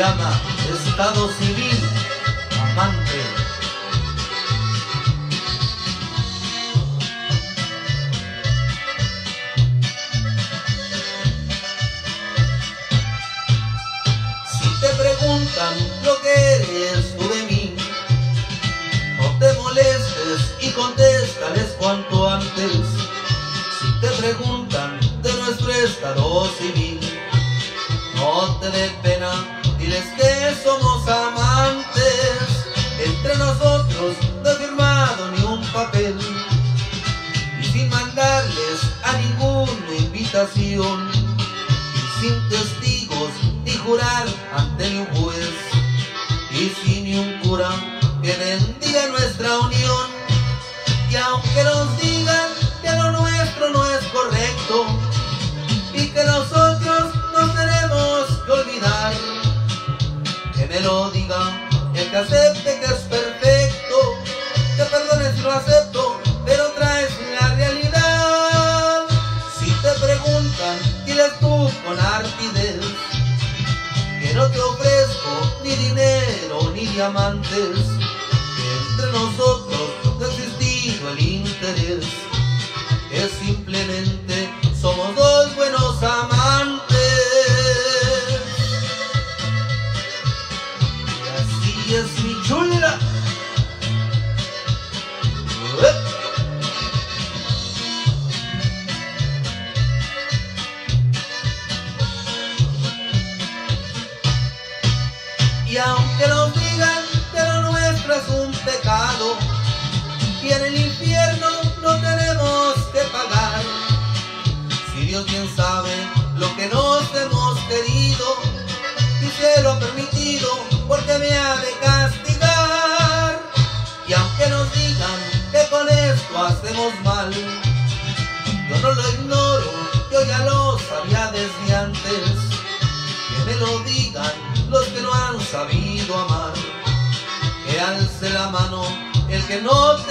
llama Estado Civil Amante. Si te preguntan lo que eres tú de mí, no te molestes y contéstales cuanto antes. Si te preguntan de nuestro estado civil, no te dé y sin testigos ni jurar ante un juez. Y sin ni un cura que bendiga nuestra unión. Y aunque nos digan que lo nuestro no es correcto y que nosotros nos tenemos que olvidar que me lo diga el que acepte con arpidez que no te ofrezco ni dinero ni diamantes que entre nosotros no ha existido el interés que simplemente somos dos buenos amantes. Y así es mi chula Y aunque nos digan que lo nuestro es un pecado, y en el infierno no tenemos que pagar. Si Dios bien sabe lo que nos hemos querido, y se lo ha permitido sabido amar. Que alce la mano el que no tenga